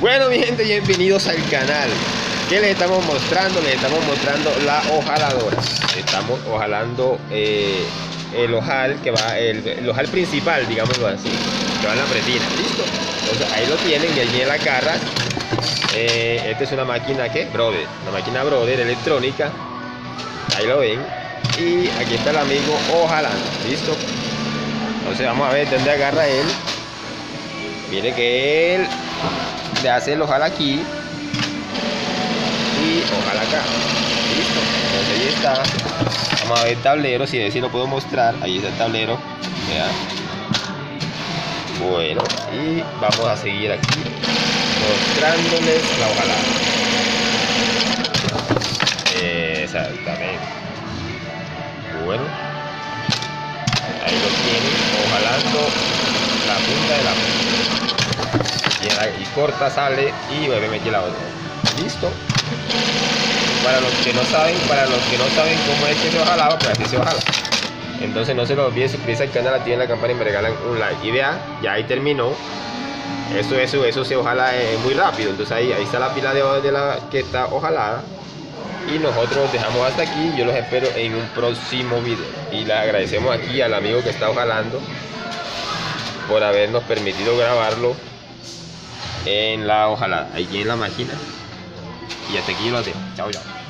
Bueno mi gente, bienvenidos al canal. ¿Qué les estamos mostrando? Les estamos mostrando la hojaladora. Estamos hojalando eh, el ojal que va, el, ojal principal, digámoslo así, que va en la pretina. ¿Listo? Entonces ahí lo tienen y allí en la carra. Eh, esta es una máquina que, Brother, una máquina Brother electrónica. Ahí lo ven. Y aquí está el amigo ojalando. ¿Listo? Entonces vamos a ver dónde agarra él. Viene que él le hace el ojal aquí y ojalá acá. Listo. Entonces ahí está. Vamos a ver el tablero, si si lo puedo mostrar. Ahí está el tablero. Vean. Bueno, y vamos a seguir aquí mostrándoles la hojalada. Exactamente. Bueno, ahí lo tienen, ojalando la punta de la mano. Y, corta, sale y vuelve a la otra. Listo. Para los que no saben, para los que no saben cómo es que se ojalaba, pues así se ojala. Entonces no se lo olviden suscribirse al canal, activen la campana y me regalan un like. Y vean, ya ahí terminó. Eso, eso, eso se ojalá es muy rápido. Entonces ahí, ahí está la pila de, la que está ojalada. Y nosotros dejamos hasta aquí. Yo los espero en un próximo video. Y le agradecemos aquí al amigo que está ojalando por habernos permitido grabarlo en la ojalada. Allí en la máquina. Y hasta aquí lo dejo. Chao, chao.